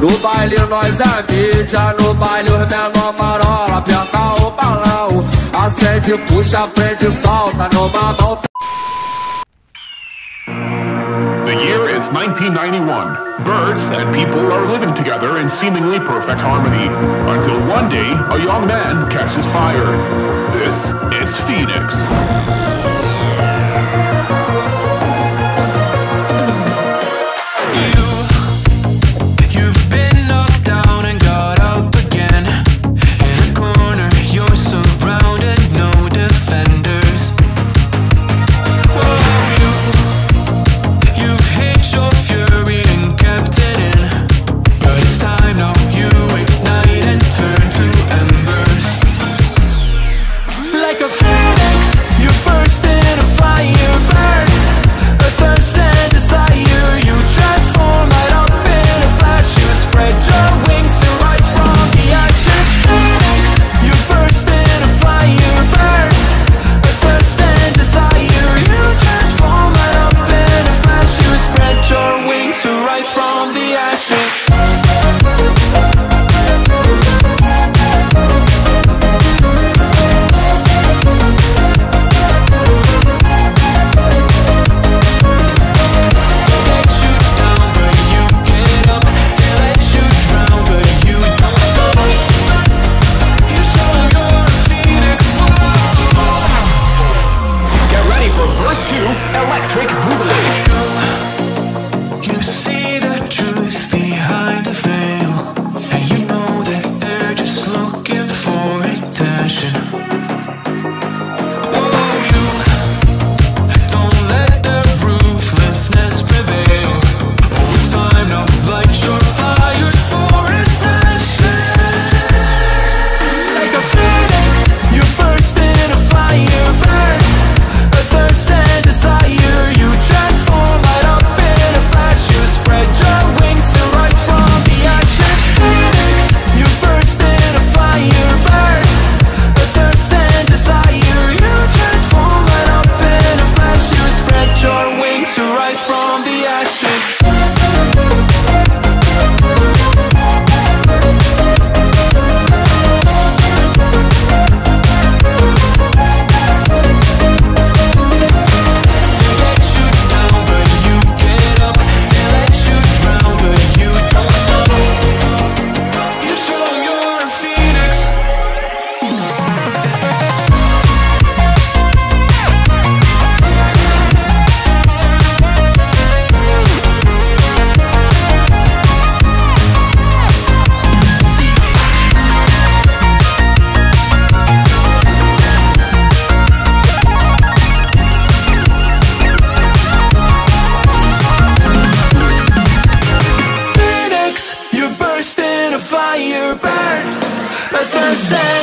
No baile nós é mídia, no baile os menor marola, aperta o balão, acende, puxa, prende, solta, numa mão The year is 1991. Birds and people are living together in seemingly perfect harmony. Until one day, a young man catches fire. This is Phoenix. matches to rise from the ashes. understand